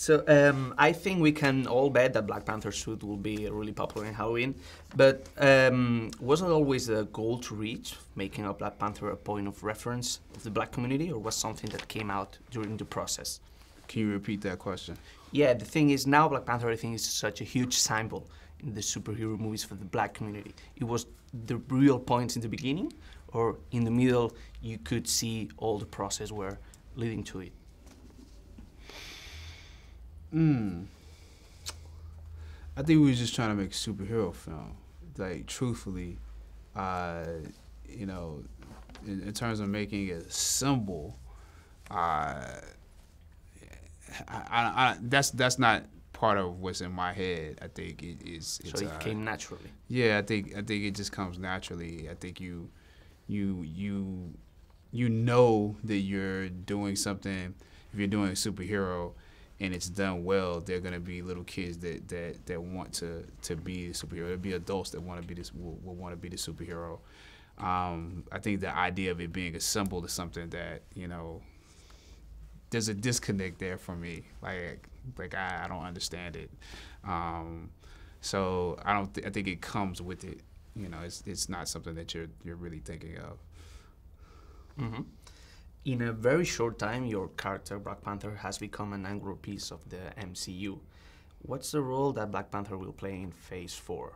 So um, I think we can all bet that Black Panther suit will be really popular in Halloween. But um, wasn't always the goal to reach, making a Black Panther a point of reference of the black community, or was something that came out during the process? Can you repeat that question? Yeah, the thing is now Black Panther I think is such a huge symbol in the superhero movies for the black community. It was the real point in the beginning, or in the middle you could see all the process were leading to it. Mm. I think we were just trying to make a superhero film. Like truthfully, uh, you know, in, in terms of making a symbol, uh, I, I, I, that's that's not part of what's in my head. I think it is. So it uh, came naturally. Yeah, I think I think it just comes naturally. I think you, you you, you know that you're doing something. If you're doing a superhero, and it's done well, there are gonna be little kids that that, that want to to be a superhero. There'll be adults that want to be this will, will want to be the superhero. Um, I think the idea of it being a symbol is something that you know there's a disconnect there for me. Like like I, I don't understand it. Um, so I don't. Th- I think it comes with it. You know, it's it's not something that you're you're really thinking of. Mm-hmm in a very short time, your character, Black Panther, has become an anchor piece of the MCU. What's the role that Black Panther will play in Phase 4?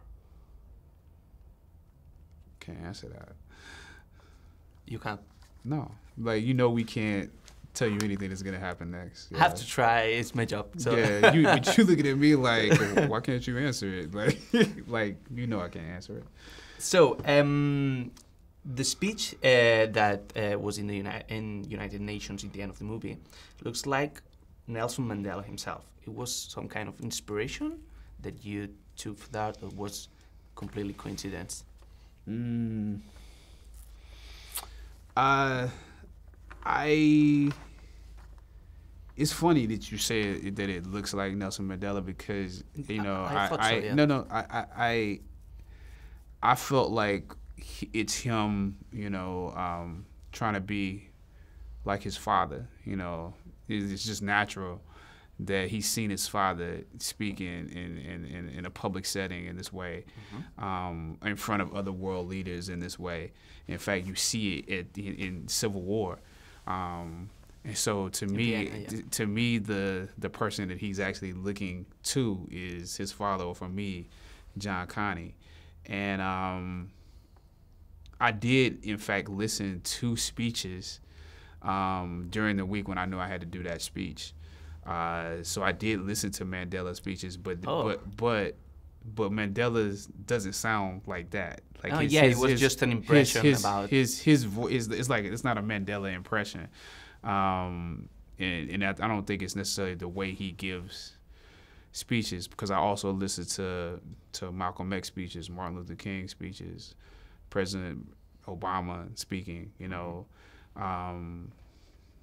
Can't answer that. You can't? No. Like, you know, we can't tell you anything that's going to happen next. Yeah. Have to try. It's my job. So. Yeah, you, but you looking at me like, why can't you answer it? Like, like you know I can't answer it. So, um, the speech uh, that uh, was in the Uni- in United Nations at the end of the movie looks like Nelson Mandela himself. It was some kind of inspiration that you took for that, or was completely coincidence? Mm. Uh, I. It's funny that you say that it looks like Nelson Mandela because you know I, I, I so, yeah. no no I I, I felt like it's him, you know, um, trying to be like his father. You know, it's just natural that he's seen his father speaking in, in, in, in a public setting in this way, mm-hmm. um, in front of other world leaders in this way. In fact, you see it at, in, in Civil War. Um, and so to me, yeah. to me, the the person that he's actually looking to is his father, or for me, John Kani, and um, I did, in fact, listen to speeches um, during the week when I knew I had to do that speech. Uh, so I did listen to Mandela's speeches, but oh. but but but Mandela's doesn't sound like that. Like oh, his, yeah, his, it was his, just an impression his, about his his voice. It's like it's not a Mandela impression, um, and, and I don't think it's necessarily the way he gives speeches because I also listened to to Malcolm X speeches, Martin Luther King speeches, President Obama speaking, you know, um,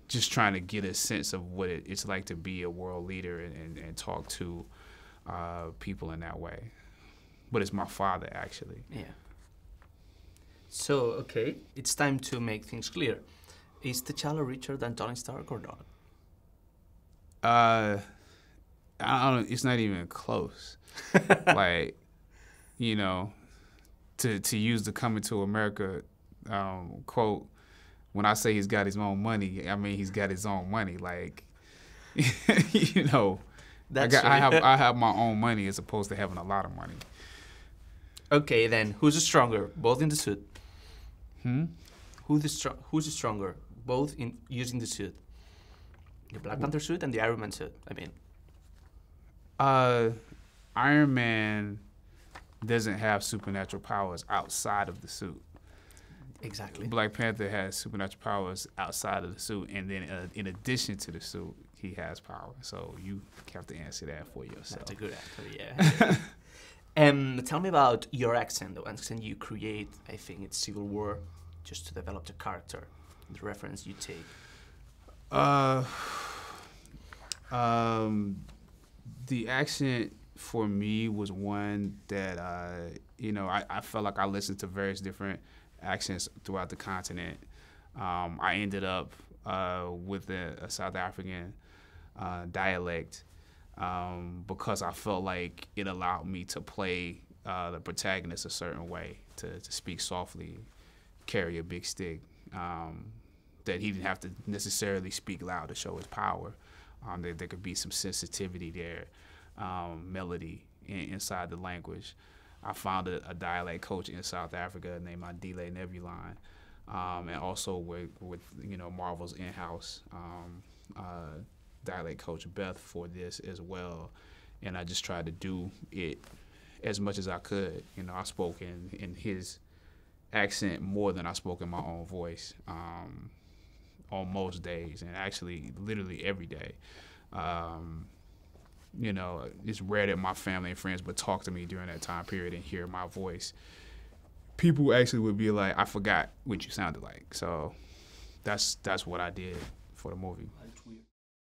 just trying to get a sense of what it, it's like to be a world leader and, and, and talk to uh, people in that way. But it's my father, actually. Yeah. So, okay, it's time to make things clear. Is T'Challa richer than Tony Stark or not? Uh, I don't. It's not even close. like, you know, to to use the coming to America um, quote, when I say he's got his own money, I mean he's got his own money. Like, you know, I, got, I, have I have my own money as opposed to having a lot of money. Okay, then who's the stronger, both in the suit? Hmm. Who's the str- Who's stronger, both in using the suit? The Black Panther suit and the Iron Man suit. I mean. Uh, Iron Man doesn't have supernatural powers outside of the suit. Exactly. Black Panther has supernatural powers outside of the suit, and then uh, in addition to the suit, he has power. So you have to answer that for yourself. That's a good answer. Yeah. um, tell me about your accent, the accent you create. I think it's Civil War, just to develop the character, the reference you take. Uh, um, the accent for me was one that uh, you know I, I felt like I listened to various different accents throughout the continent. Um, I ended up uh, with a, a, South African uh, dialect um, because I felt like it allowed me to play uh, the protagonist a certain way, to, to speak softly, carry a big stick. Um, that he didn't have to necessarily speak loud to show his power. Um, there, there could be some sensitivity there, um, melody in, inside the language. I found a, a, dialect coach in South Africa named Adile Nebuline, um, and also with, with you know Marvel's in-house um, uh, dialect coach Beth for this as well. And I just tried to do it as much as I could. You know, I spoke in, in his accent more than I spoke in my own voice um, on most days, and actually, literally every day. Um, you know, it's rare that my family and friends would talk to me during that time period and hear my voice. People actually would be like, "I forgot what you sounded like." So, that's that's what I did for the movie.